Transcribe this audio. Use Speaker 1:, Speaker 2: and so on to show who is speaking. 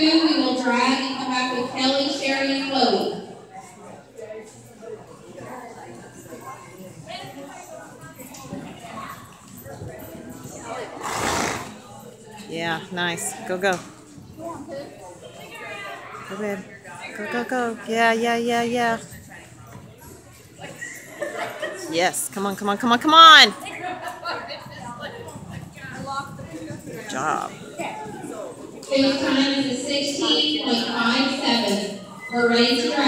Speaker 1: two, we will drag and come back with Kelly, Sherry, and Chloe.
Speaker 2: Yeah, nice. Go, go. Go, babe. Go, go, go. Yeah, yeah, yeah, yeah. Yes. Come on, come on, come on, come on. Good job.
Speaker 1: Finish time is a sixteen point five seven. We're ready to drag.